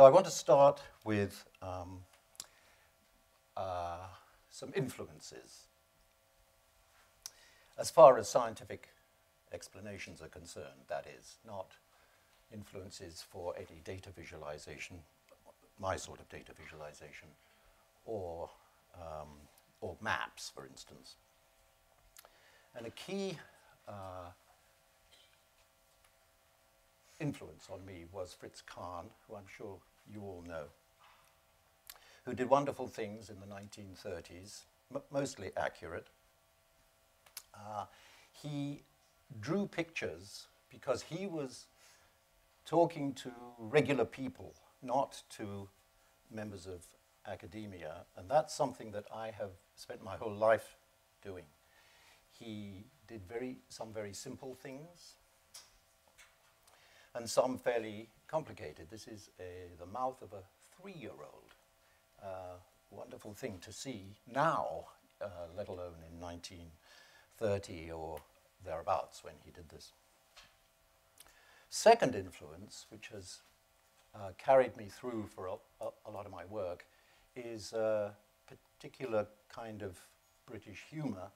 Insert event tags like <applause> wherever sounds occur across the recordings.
So I want to start with um, uh, some influences. As far as scientific explanations are concerned, that is, not influences for any data visualization, my sort of data visualization, or, um, or maps, for instance. And a key uh, influence on me was Fritz Kahn, who I'm sure you all know, who did wonderful things in the 1930s, mostly accurate. Uh, he drew pictures because he was talking to regular people, not to members of academia, and that's something that I have spent my whole life doing. He did very, some very simple things, and some fairly complicated. This is a, the mouth of a three-year-old. Uh, wonderful thing to see now, uh, let alone in 1930 or thereabouts when he did this. Second influence, which has uh, carried me through for a, a, a, lot of my work, is a particular kind of British humour,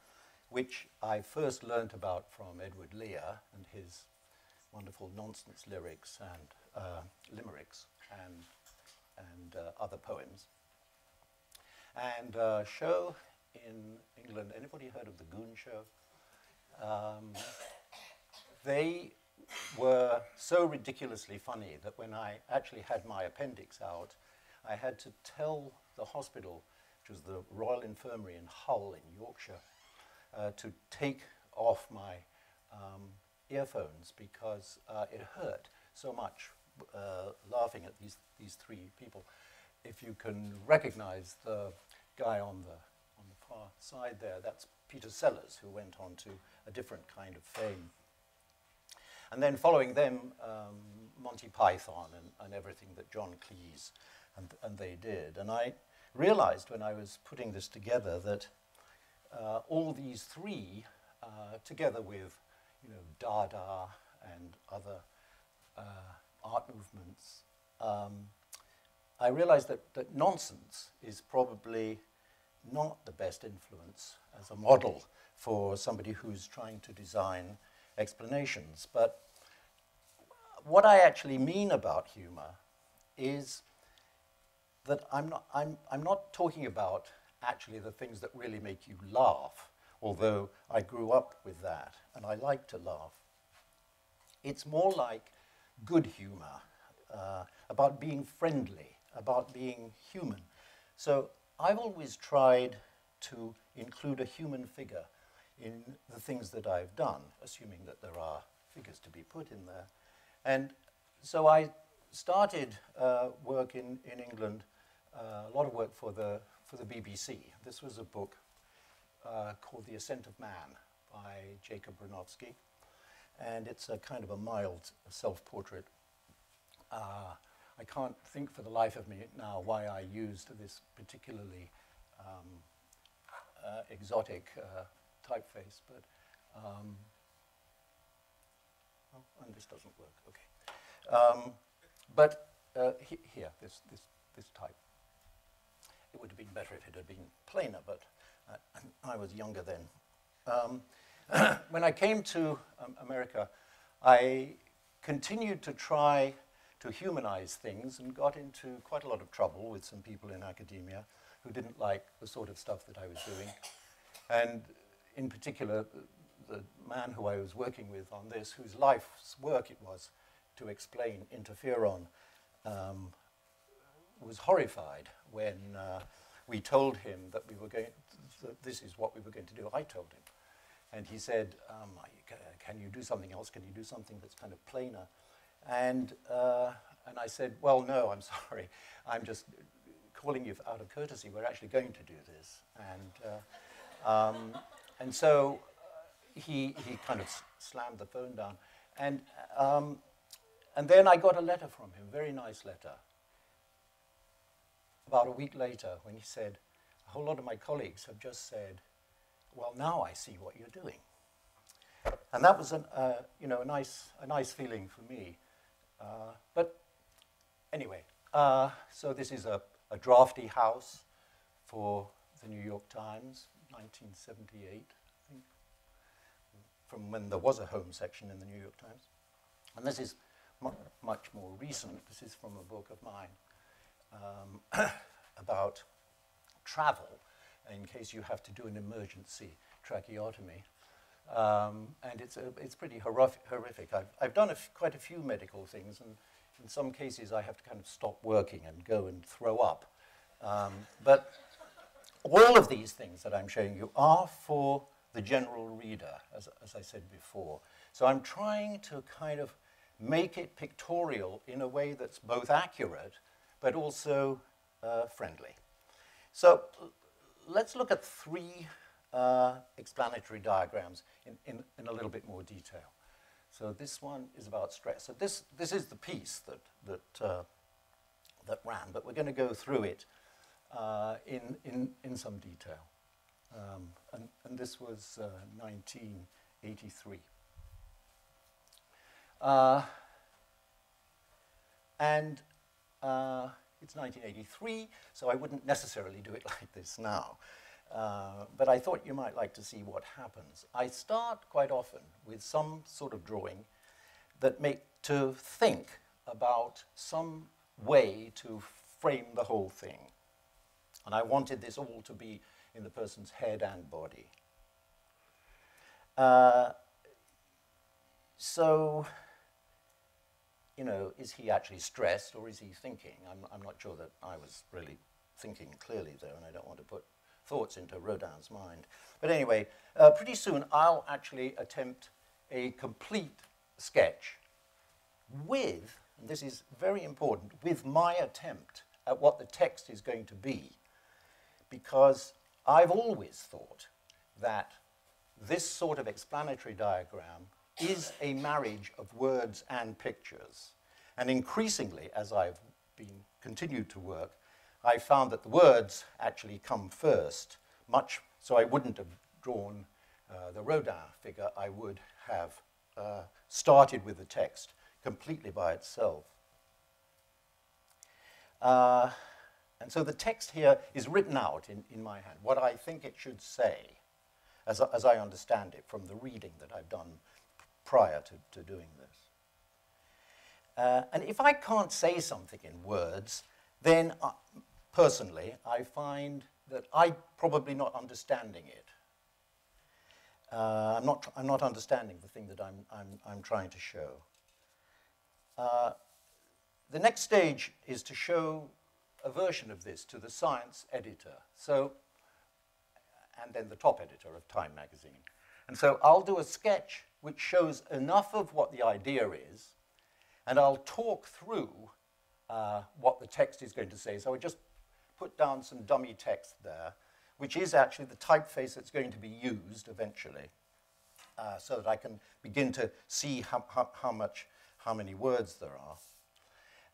which I first learnt about from Edward Lear and his wonderful nonsense lyrics and uh, limericks and, and uh, other poems. And uh, show in England, anybody heard of the Goon Show? Um, they were so ridiculously funny that when I actually had my appendix out, I had to tell the hospital, which was the Royal Infirmary in Hull in Yorkshire, uh, to take off my um, earphones because uh, it hurt so much uh, laughing at these, these three people. If you can recognize the guy on the, on the far side there, that's Peter Sellers, who went on to a different kind of fame. And then following them, um, Monty Python and, and, everything that John Cleese and, and they did. And I realized when I was putting this together that uh, all these three, uh, together with you know, Dada and other uh, art movements, um, I realized that, that nonsense is probably not the best influence as a model for somebody who's trying to design explanations. But what I actually mean about humor is that I'm not, I'm, I'm not talking about actually the things that really make you laugh, although I grew up with that and I like to laugh. It's more like good humor, uh, about being friendly, about being human. So I've always tried to include a human figure in the things that I've done, assuming that there are figures to be put in there. And so I started uh, work in, in England, uh, a lot of work for the, for the BBC. This was a book uh, called The Ascent of Man by Jacob Bronowski. And it's a kind of a mild self-portrait. Uh, I can't think for the life of me now why I used this particularly um, uh, exotic uh, typeface, but um, oh, and this doesn't work. Okay, um, but uh, he, here, this this this type. It would have been better if it had been plainer, but uh, <clears throat> I was younger then. <clears throat> When I came to um, America, I continued to try to humanize things and got into quite a lot of trouble with some people in academia who didn't like the sort of stuff that I was doing. And in particular, the man who I was working with on this, whose life's work it was to explain interferon, um, was horrified when uh, we told him that we were going, that this is what we were going to do. I told him. And he said, um, can you do something else? Can you do something that's kind of plainer? And, uh, and I said, well, no, I'm <laughs> sorry. I'm just calling you out of courtesy. We're actually going to do this. And, uh, um, and so he, he kind of slammed the phone down. And, um, and then I got a letter from him, very nice letter, about a week later when he said, a whole lot of my colleagues have just said, well, now I see what you're doing. And that was an, uh, you know, a, nice, a nice feeling for me. Uh, but anyway, Uh, so this is a, a drafty house for the New York Times, 1978, I think, from when there was a home section in the New York Times. And this is mu much more recent. This is from a book of mine um, <coughs> about travel in case you have to do an emergency tracheotomy. Um, and it's, a, it's pretty horrific. I've, I've done a quite a few medical things, and in some cases I have to kind of stop working and go and throw up. Um, but all of these things that I'm showing you are for the general reader, as, as I said before. So I'm trying to kind of make it pictorial in a way that's both accurate but also uh, friendly. So let's look at three uh, explanatory diagrams in, in, in, a little bit more detail. So this one is about stress. So this, this is the piece that, that, uh, that ran, but we're going to go through it uh, in, in, in some detail. Um, and, and this was 1983. Uh, uh, and uh, it's 1983, so I wouldn't necessarily do it <laughs> like this now. Uh, but I thought you might like to see what happens. I start quite often with some sort of drawing that make to think about some way to frame the whole thing. And I wanted this all to be in the person's head and body. Uh, so, you know, is he actually stressed or is he thinking? I'm, I'm not sure that I was really thinking clearly there, and I don't want to put thoughts into Rodin's mind. But anyway, uh, pretty soon I'll actually attempt a complete sketch with, and this is very important, with my attempt at what the text is going to be, because I've always thought that this sort of explanatory diagram is a marriage of words and pictures. And increasingly, as I've been continued to work, I found that the words actually come first, much so I wouldn't have drawn uh, the Rodin figure, I would have uh, started with the text completely by itself. Uh, and so the text here is written out in, in my hand, what I think it should say, as, as I understand it from the reading that I've done prior to, to doing this. Uh, and if I can't say something in words, then uh, personally, I find that I'm probably not understanding it. Uh, I'm, not, I'm not understanding the thing that I'm, I'm, I'm trying to show. Uh, the next stage is to show a version of this to the science editor. So, and then the top editor of Time magazine. And so I'll do a sketch which shows enough of what the idea is, and I'll talk through uh, what the text is going to say. So I just put down some dummy text there, which is actually the typeface that's going to be used eventually, uh, so that I can begin to see how, how, how, much, how many words there are.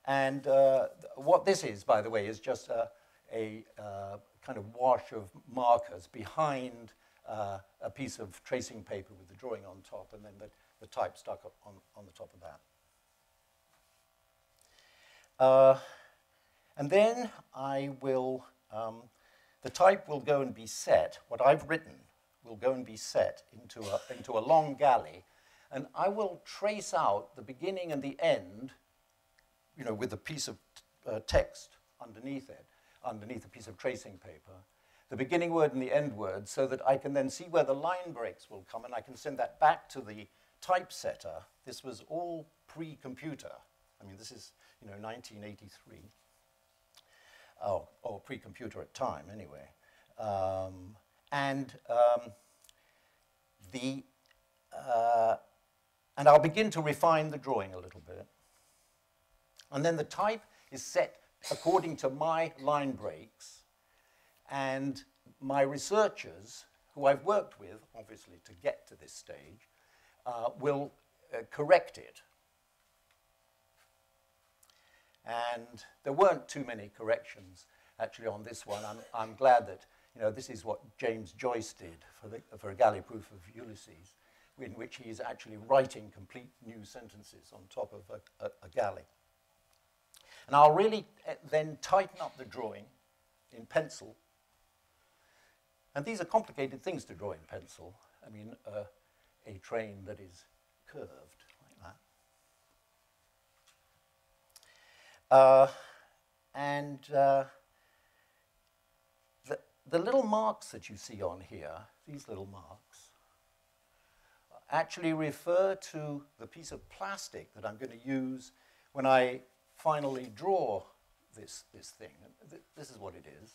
And uh, what this is, by the way, is just a, a uh, kind of wash of markers behind uh, a piece of tracing paper with the drawing on top, and then the, the type stuck on, on the top of that. Uh, and then I will, um, the type will go and be set, what I've written will go and be set into a, into a long galley, and I will trace out the beginning and the end, you know, with a piece of uh, text underneath it, underneath a piece of tracing paper, the beginning word and the end word, so that I can then see where the line breaks will come, and I can send that back to the typesetter. This was all pre-computer. I mean, this is, you know, 1983 or, or pre-computer at time anyway. Um, and um, the uh, and I'll begin to refine the drawing a little bit. And then the type is set according to my line breaks and my researchers, who I've worked with, obviously, to get to this stage, uh, will uh, correct it and there weren't too many corrections actually on this one. I'm, I'm glad that you know, this is what James Joyce did for, the, for a galley proof of Ulysses, in which he is actually writing complete new sentences on top of a, a, a galley. And I'll really uh, then tighten up the drawing in pencil. And these are complicated things to draw in pencil. I mean, uh, a train that is curved like that. Uh, and uh, the, the little marks that you see on here, these little marks, actually refer to the piece of plastic that I'm going to use when I finally draw this, this thing. This is what it is.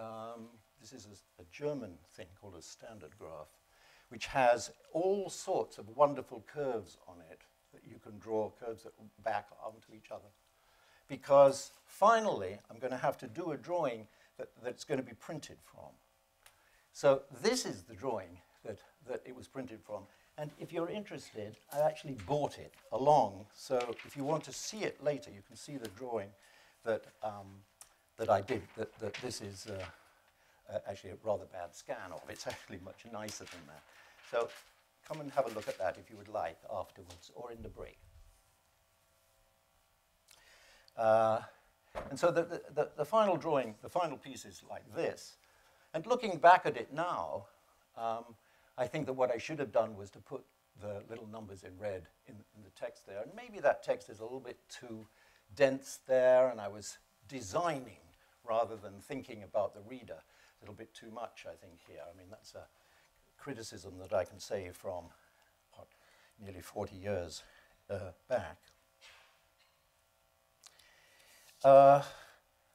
Um, this is a, a, German thing called a Standardgraph, which has all sorts of wonderful curves on it that you can draw curves that back onto each other. Because finally, I'm going to have to do a drawing that, that's going to be printed from. So this is the drawing that, that it was printed from. And if you're interested, I actually bought it along. So if you want to see it later, you can see the drawing that, um, that I did, that, that this is uh, actually a rather bad scan of. It's actually much nicer than that. So come and have a look at that if you would like afterwards or in the break. Uh, and so the, the, the, final drawing, the final piece is like this. And looking back at it now, um, I think that what I should have done was to put the little numbers in red in, in, the text there. And maybe that text is a little bit too dense there, and I was designing rather than thinking about the reader a little bit too much, I think, here. I mean, that's a criticism that I can say from what, nearly 40 years uh, back. Uh,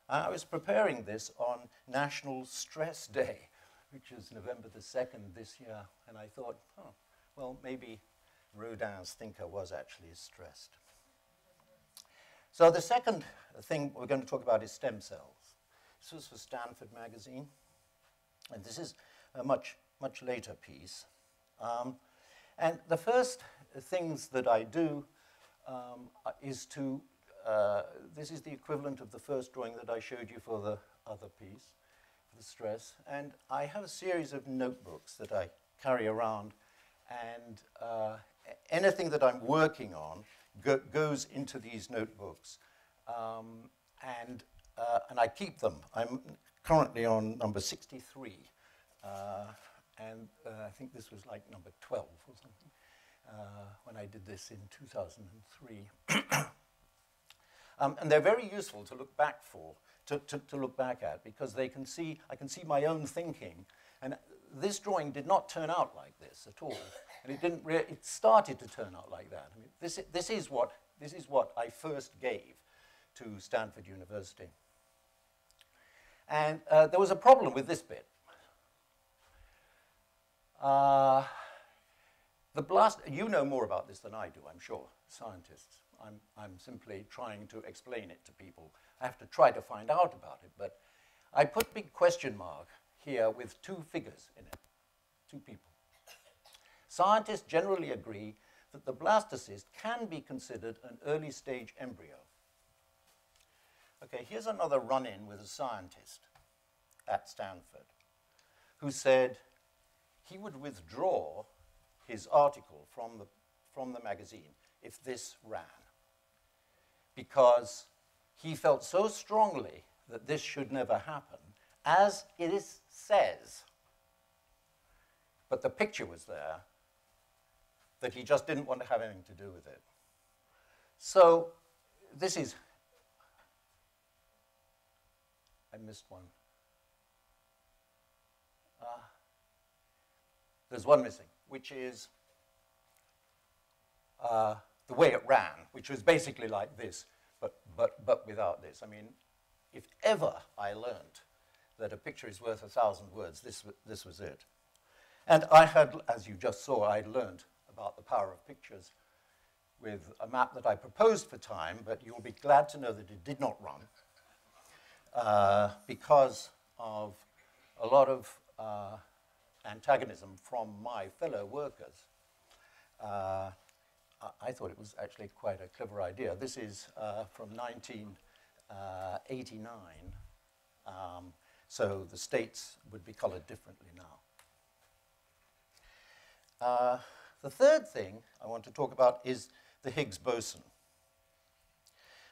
I was preparing this on National Stress Day, which is November the 2nd this year. And I thought, oh, well, maybe Rodin's thinker was actually stressed. So the second thing we're going to talk about is stem cells. This was for Stanford magazine. And this is a much, much later piece. Um, and the first things that I do um, is to, uh, this is the equivalent of the first drawing that I showed you for the other piece the stress. And I have a series of notebooks that I carry around, and uh, anything that I'm working on go goes into these notebooks. Um, and, uh, and I keep them. I'm currently on number 63. Uh, and uh, I think this was like number 12 or something uh, when I did this in 2003. <coughs> um, and they're very useful to look back for to, to, to look back at because they can see, I can see my own thinking. And this drawing did not turn out like this at all. And it didn't really it started to turn out like that. I mean, this, this, is what, this is what I first gave to Stanford University. And uh, there was a problem with this bit. Uh, the blast, you know more about this than I do, I'm sure, scientists. I'm, I'm simply trying to explain it to people I have to try to find out about it. But I put big question mark here with two figures in it, two people. Scientists generally agree that the blastocyst can be considered an early stage embryo. Okay, here's another run-in with a scientist at Stanford who said he would withdraw his article from the, from the magazine if this ran because he felt so strongly that this should never happen, as it is, says, but the picture was there, that he just didn't want to have anything to do with it. So this is, I missed one. Uh, there's one missing, which is uh, the way it ran, which was basically like this but, but, but without this. I mean, if ever I learned that a picture is worth a thousand words, this, this was it. And I had, as you just saw, I'd learned about the power of pictures with a map that I proposed for time, but you'll be glad to know that it did not run uh, because of a lot of uh, antagonism from my fellow workers. Uh, I thought it was actually quite a clever idea. This is uh, from 1989, uh, um, so the states would be colored differently now. The third thing I want to talk about is the Higgs boson.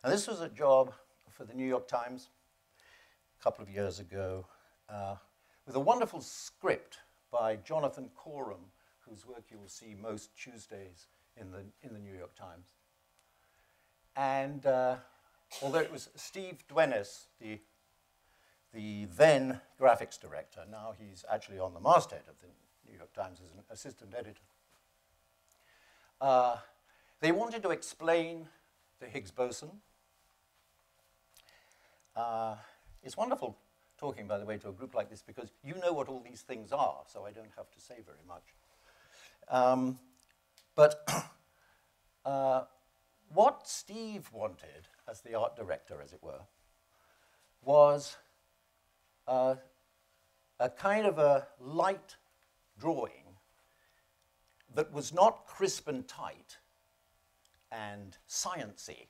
And this was a job for the New York Times couple of years ago uh, with a wonderful script by Jonathan Corum, whose work you will see most Tuesdays in the, in the New York Times. And uh, although it was Steve Duenes, the, the then graphics director, now he's actually on the masthead of the New York Times as an assistant editor. Uh, they wanted to explain the Higgs boson. Uh, it's wonderful talking, by the way, to a group like this because you know what all these things are, so I don't have to say very much. Um, but <clears throat> uh, what Steve wanted, as the art director, as it were, was uh, a kind of a light drawing that was not crisp and tight and sciency,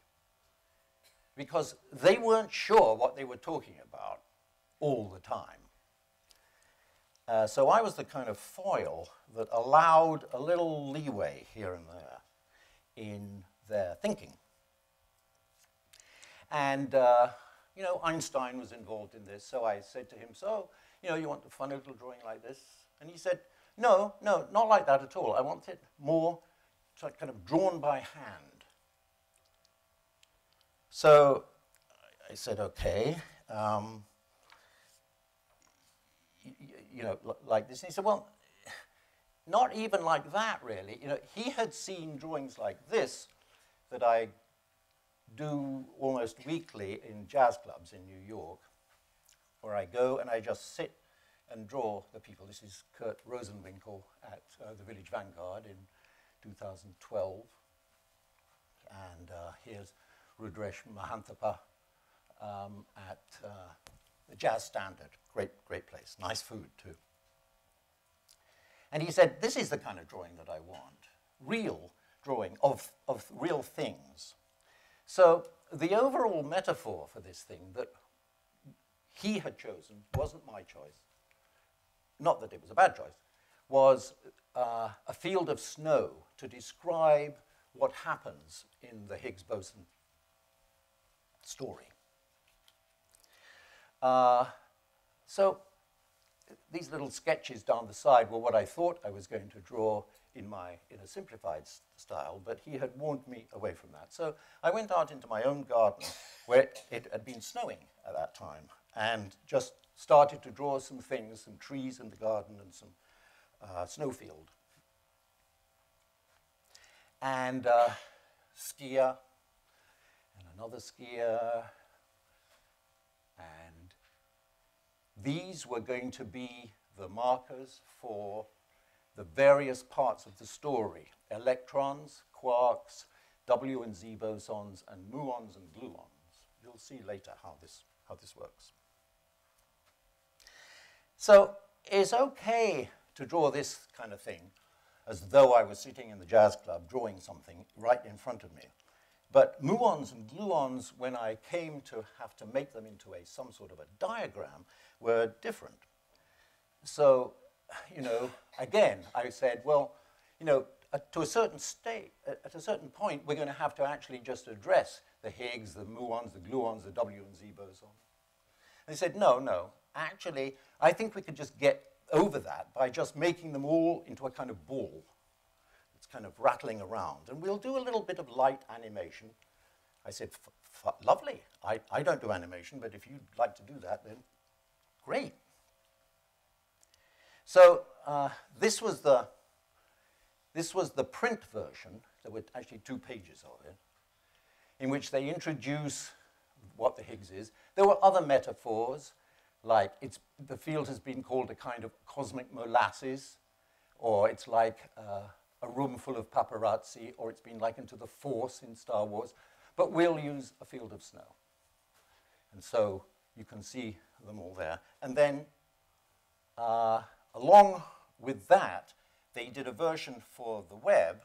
because they weren't sure what they were talking about all the time. Uh, so I was the kind of foil that allowed a little leeway here and there in their thinking. And, uh, you know, Einstein was involved in this, so I said to him, so, you know, you want a funny little drawing like this? And he said, no, no, not like that at all. I want it more kind of drawn by hand. So I said, okay. Um, you know, like this. And he said, well, not even like that, really. You know, he had seen drawings like this that I do almost weekly in jazz clubs in New York, where I go and I just sit and draw the people. This is Kurt Rosenwinkel at uh, the Village Vanguard in 2012. And uh, here's Rudresh Mahanthappa um, at uh, the Jazz Standard. Great, great place. Nice food, too. And he said, This is the kind of drawing that I want real drawing of, of real things. So the overall metaphor for this thing that he had chosen wasn't my choice not that it was a bad choice, was uh, a field of snow to describe what happens in the Higgs boson story. Uh, so these little sketches down the side were what I thought I was going to draw in my in a simplified style, but he had warned me away from that. So I went out into my own garden where it, had been snowing at that time and just started to draw some things, some trees in the garden and some uh, snowfield. And uh, skier, another skier, and these were going to be the markers for the various parts of the story, electrons, quarks, W and Z bosons, and muons and gluons. You'll see later how this, how this works. So it's okay to draw this kind of thing as though I was sitting in the jazz club drawing something right in front of me. But muons and gluons, when I came to have to make them into a, some sort of a diagram, were different. So, you know, again, I said, well, you know, uh, to a certain state, uh, at a certain point, we're going to have to actually just address the Higgs, the muons, the gluons, the W and Z boson. And they said, no, no, actually, I think we could just get over that by just making them all into a kind of ball. Kind of rattling around. And we'll do a little bit of light animation. I said, lovely. I, I don't do animation, but if you'd like to do that, then great. So uh, this was the this was the print version. There were actually two pages of it, in which they introduce what the Higgs is. There were other metaphors like it's, the field has been called a kind of cosmic molasses, or it's like uh, a room full of paparazzi, or it's been likened to the Force in Star Wars. But we'll use a field of snow. And so you can see them all there. And then, uh, along with that, they did a version for the web,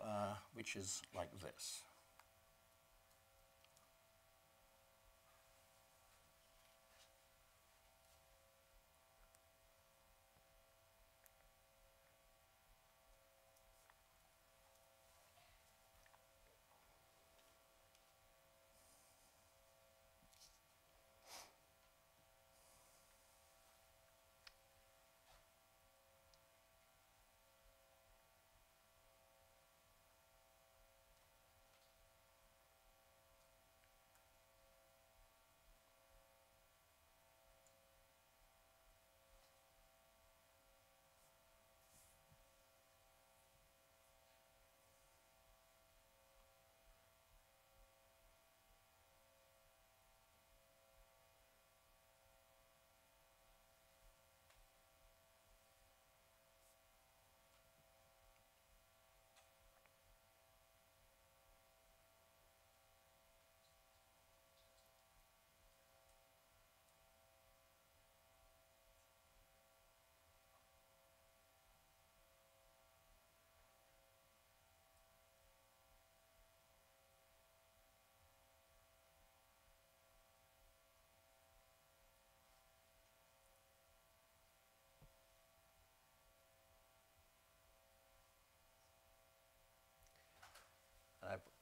uh, which is like this.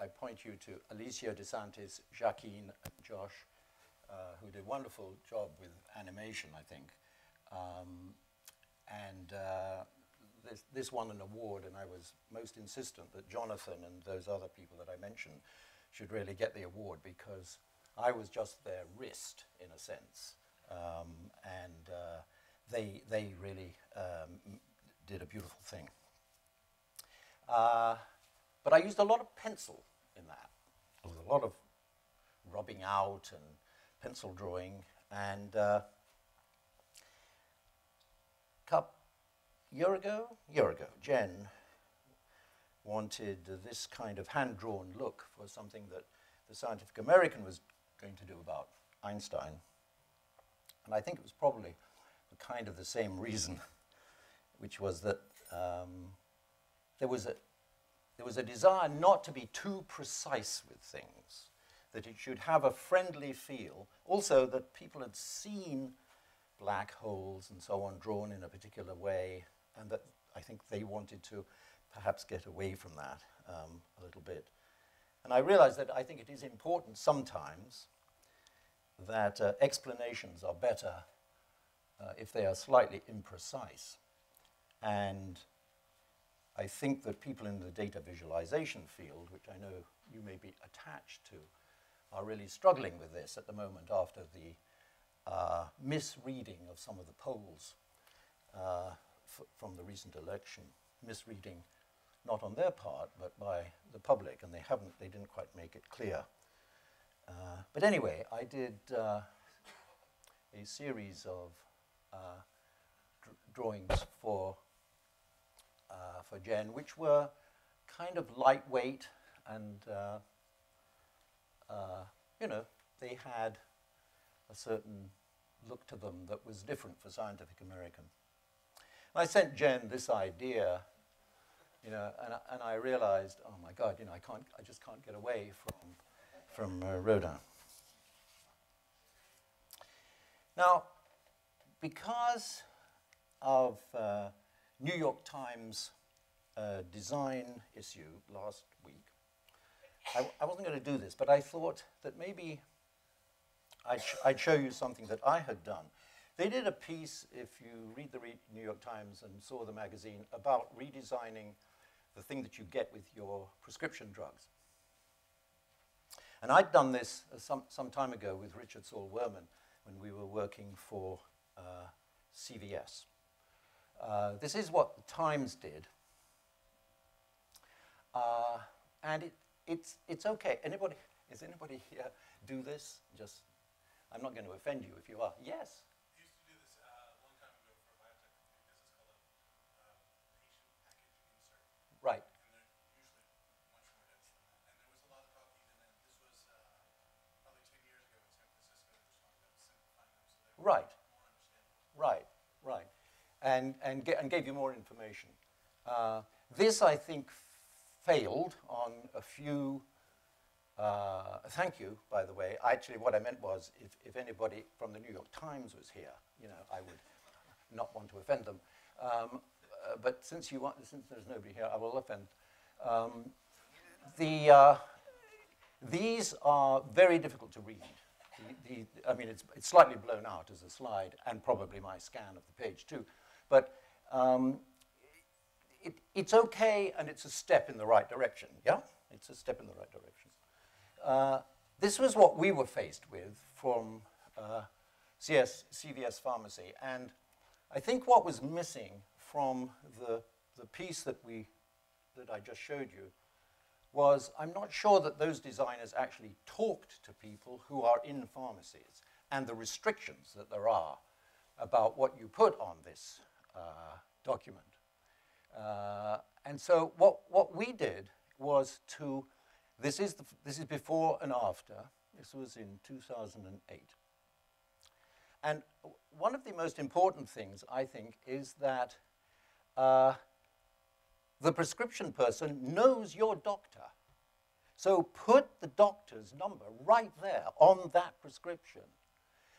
I point you to Alicia DeSantis, Jacqueline, and Josh, uh, who did a wonderful job with animation, I think. Um, and uh, this, this won an award, and I was most insistent that Jonathan and those other people that I mentioned should really get the award because I was just their wrist, in a sense. Um, and uh, they, they really um, did a beautiful thing. Uh, but I used a lot of pencil in that. There was a lot of rubbing out and pencil drawing. And uh, cup year ago, year ago, Jen wanted this kind of hand-drawn look for something that the Scientific American was going to do about Einstein. And I think it was probably kind of the same reason, <laughs> which was that um, there, was a, there was a desire not to be too precise with things, that it should have a friendly feel. Also, that people had seen black holes and so on drawn in a particular way, and that I think they wanted to perhaps get away from that um, a little bit. And I realized that I think it is important sometimes that uh, explanations are better uh, if they are slightly imprecise. And I think that people in the data visualization field, which I know you may be attached to, are really struggling with this at the moment after the uh, misreading of some of the polls uh, from the recent election. Misreading not on their part, but by the public, and they haven't, they didn't quite make it clear. Uh, but anyway, I did uh, a series of uh, dr drawings for, uh, for Jen, which were kind of lightweight and, uh, uh, you know, they had a certain look to them that was different for Scientific American. I sent Jen this idea, you know, and, and I realized, oh my God, you know, I, can't, I just can't get away from, from uh, Rodin. Now, because of uh, New York Times uh, design issue last week, I, I wasn't going to do this, but I thought that maybe I'd, sh I'd, show you something that I had done. They did a piece, if you read the re New York Times and saw the magazine, about redesigning the thing that you get with your prescription drugs. And I'd done this uh, some, some time ago with Richard Saul Wurman when we were working for uh, CVS. Uh, this is what the Times did. Uh, and it, it's, it's okay. Anybody, is anybody here do this? Just, I'm not going to offend you if you are. Yes? Right. Right. Right, right. And, and, and gave you more information. Uh, this, I think, failed on a few. Uh, thank you, by the way. Actually, what I meant was if, if anybody from the New York Times was here, you know, I would not want to offend them. Um, uh, but since, you want, since there's nobody here, I will offend. Um, the, uh, these are very difficult to read the, I mean, it's, it's slightly blown out as a slide, and probably my scan of the page too. But um, it, it's okay, and it's a step in the right direction, yeah? It's a step in the right direction. Uh, this was what we were faced with from uh, CS, CVS Pharmacy, and I think what was missing from the, the piece that, we, that I just showed you was I'm not sure that those designers actually talked to people who are in pharmacies and the restrictions that there are about what you put on this document. Uh, and so what, what we did was to, this is, the, this is before and after, this was in 2008. And one of the most important things, I think, is that uh, the prescription person knows your doctor. So put the doctor's number right there on that prescription,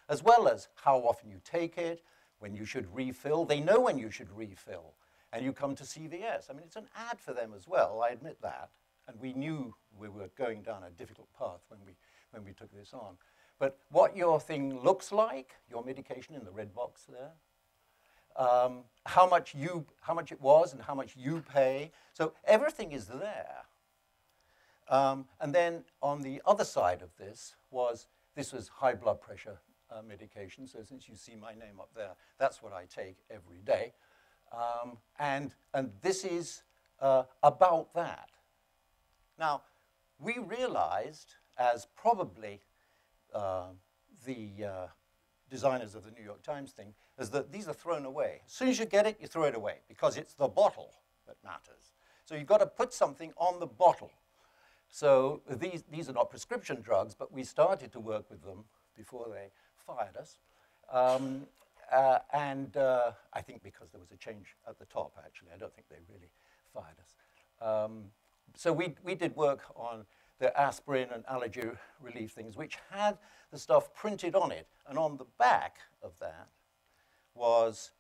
as well as how often you take it, when you should refill. They know when you should refill, and you come to CVS. I mean, it's an ad for them as well, I admit that. And we knew we were going down a difficult path when we, when we took this on. But what your thing looks like, your medication in the red box there, um, how, much you, how much it was and how much you pay. So everything is there. Um, and then on the other side of this was, this was high blood pressure uh, medication. So since you see my name up there, that's what I take every day. Um, and, and this is uh, about that. Now, we realized, as probably uh, the uh, designers of the New York Times thing, is that these are thrown away. As soon as you get it, you throw it away because it's the bottle that matters. So you've got to put something on the bottle. So these, these are not prescription drugs, but we started to work with them before they fired us. Um, uh, and uh, I think because there was a change at the top, actually. I don't think they really fired us. Um, so we, we did work on the aspirin and allergy relief things, which had the stuff printed on it. And on the back of that was,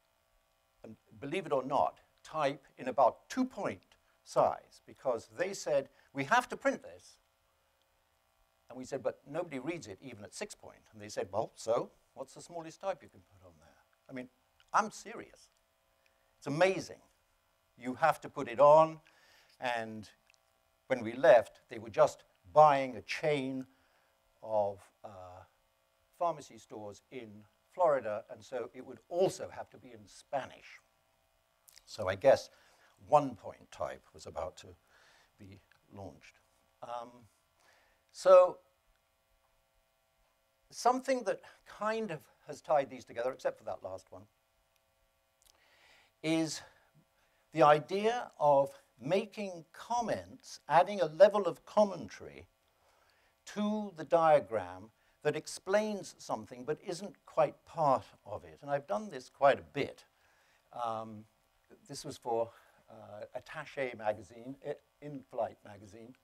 believe it or not, type in about two point size, because they said, we have to print this. And we said, but nobody reads it even at six point. And they said, well, so what's the smallest type you can put on there? I mean, I'm serious. It's amazing. You have to put it on, and when we left, they were just buying a chain of uh, pharmacy stores in Florida, and so it would also have to be in Spanish. So I guess one point type was about to be launched. Um, so something that kind of has tied these together, except for that last one, is the idea of making comments, adding a level of commentary to the diagram that explains something but isn't quite part of it. And I've done this quite a bit. Um, this was for uh, Attaché magazine, In Flight magazine,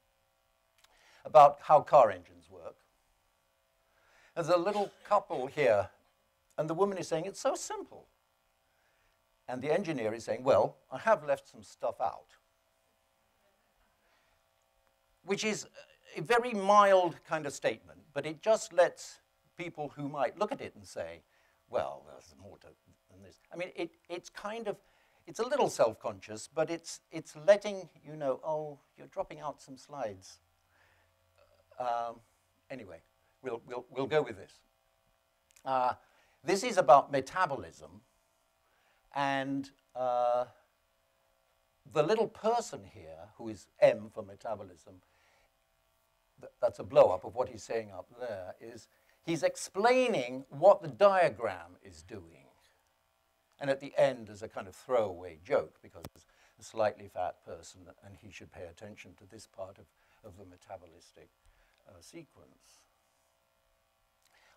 about how car engines work. There's a little couple here, and the woman is saying, It's so simple. And the engineer is saying, Well, I have left some stuff out. Which is a very mild kind of statement, but it just lets people who might look at it and say, Well, there's more to than this. I mean, it, it's kind of, it's a little self conscious, but it's, it's letting you know, Oh, you're dropping out some slides. Um, anyway, we'll, we'll, we'll go with this. Uh, this is about metabolism, and uh, the little person here, who is M for metabolism, th that's a blow up of what he's saying up there, is he's explaining what the diagram is doing. And at the end, there's a kind of throwaway joke because it's a slightly fat person and he should pay attention to this part of, of the metabolistic uh, sequence.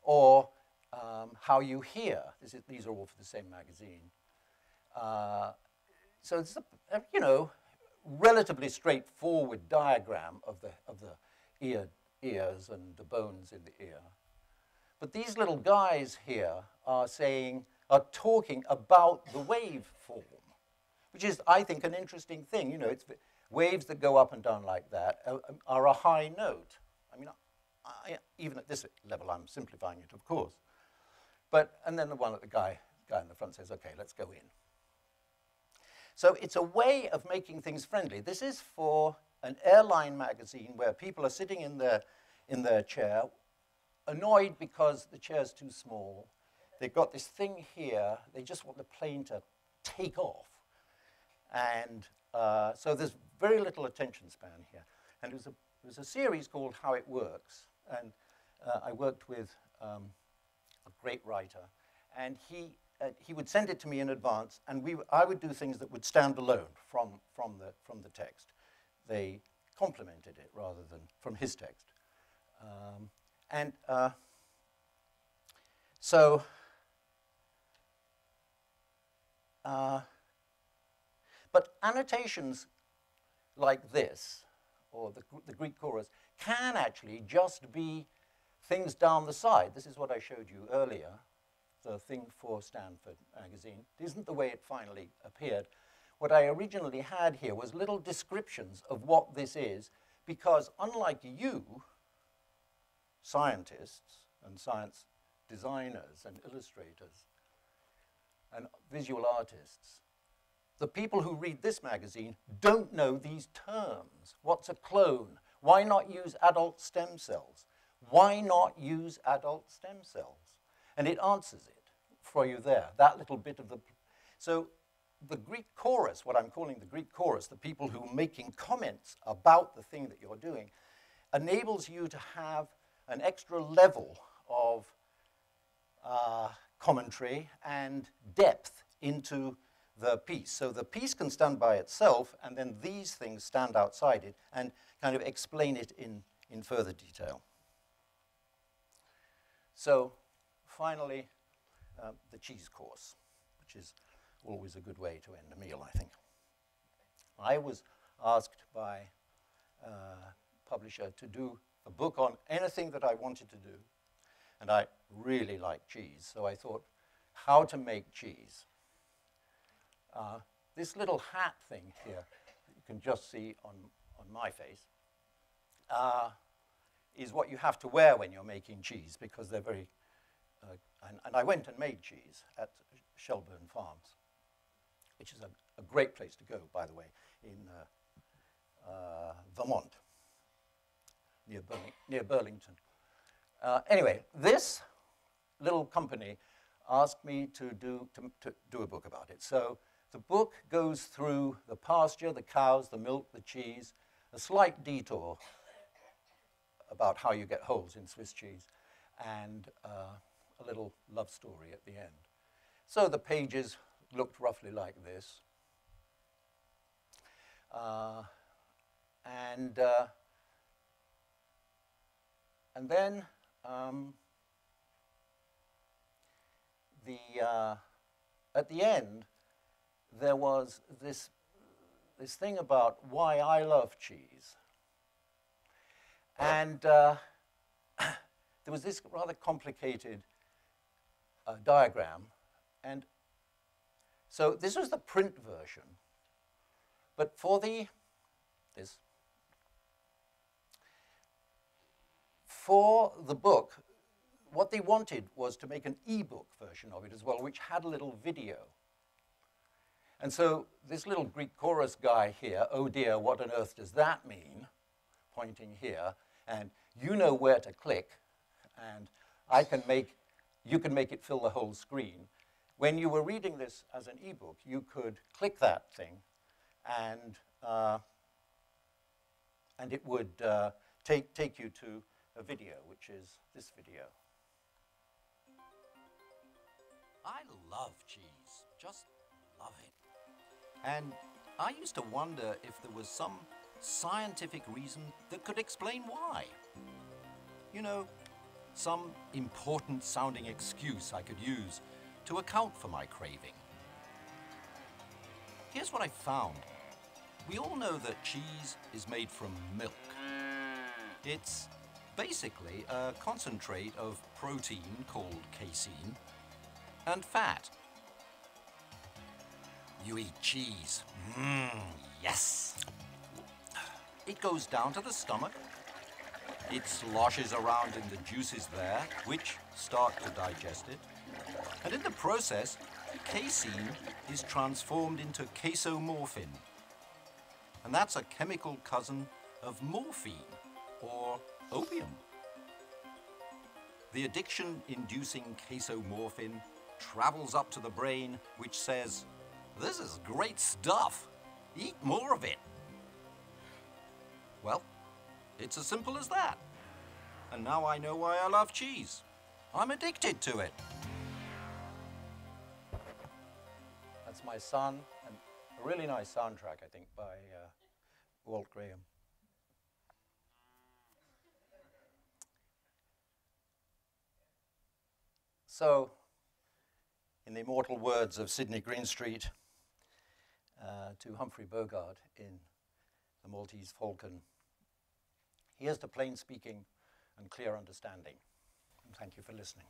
Or um, how you hear. Is, these are all for the same magazine. Uh, so it's a, you know, relatively straightforward diagram of the, of the ear, ears and the bones in the ear. But these little guys here are saying, are talking about the waveform, which is, I think, an interesting thing. You know, it's waves that go up and down like that are, are a high note. I mean, I, even at this level, I'm simplifying it, of course. But, and then the one at the guy, guy in the front says, okay, let's go in. So it's a way of making things friendly. This is for an airline magazine where people are sitting in their, in their chair, annoyed because the chair's too small. They've got this thing here. They just want the plane to take off. And uh, so there's very little attention span here. And it was a, was a series called How It Works. And uh, I worked with um, a great writer. And he, uh, he would send it to me in advance, and we, I would do things that would stand alone from, from, the, from the text. They complemented it rather than from his text. Um, and uh, so, uh, but annotations like this, or the, the Greek chorus, can actually just be things down the side. This is what I showed you earlier, the thing for Stanford magazine. It isn't the way it finally appeared. What I originally had here was little descriptions of what this is Because unlike you, scientists and science designers and illustrators and visual artists, the people who read this magazine don't know these terms. What's a clone? Why not use adult stem cells? Why not use adult stem cells? And it answers it for you there, that little bit of the. So the Greek chorus, what I'm calling the Greek chorus, the people who are making comments about the thing that you're doing, enables you to have an extra level of uh, commentary and depth into the piece. So the piece can stand by itself, and then these things stand outside it and kind of explain it in, in further detail. So finally, uh, the cheese course, which is always a good way to end a meal, I think. I was asked by a publisher to do a book on anything that I wanted to do, and I really like cheese, so I thought, how to make cheese. Uh, this little hat thing here, you can just see on, on my face, uh, is what you have to wear when you're making cheese because they're very, uh, and, and, I went and made cheese at Shelburne Farms, which is a, a great place to go, by the way, in uh, uh, Vermont, near, Burling near Burlington. Uh, anyway, this little company asked me to do, to, to do a book about it. So the book goes through the pasture, the cows, the milk, the cheese, a slight detour about how you get holes in Swiss cheese, and uh, a little love story at the end. So the pages looked roughly like this. Uh, and, uh, and then um, the, uh, at the end, there was this, this thing about why I love cheese. And uh, <clears throat> there was this rather complicated uh, diagram. And so this was the print version. But for the, this, for the book, what they wanted was to make an e-book version of it as well, which had a little video. And so this little Greek chorus guy here, oh dear, what on earth does that mean? Pointing here, and you know where to click, and I can make, you can make it fill the whole screen. When you were reading this as an ebook, you could click that thing, and, uh, and it would uh, take, take you to a video, which is this video. I love cheese, just love it. And I used to wonder if there was some scientific reason that could explain why. You know, some important sounding excuse I could use to account for my craving. Here's what I found. We all know that cheese is made from milk. It's basically a concentrate of protein called casein and fat. You eat cheese. Mmm, yes. It goes down to the stomach. It sloshes around in the juices there, which start to digest it. And in the process, casein is transformed into casomorphin. And that's a chemical cousin of morphine, or opium. The addiction-inducing casomorphin travels up to the brain, which says, this is great stuff. Eat more of it. Well, it's as simple as that. And now I know why I love cheese. I'm addicted to it. That's my son, and a really nice soundtrack, I think, by uh, Walt Graham. So, in the immortal words of Sydney Greenstreet uh, to Humphrey Bogart in The Maltese Falcon, here's to plain speaking and clear understanding. And thank you for listening.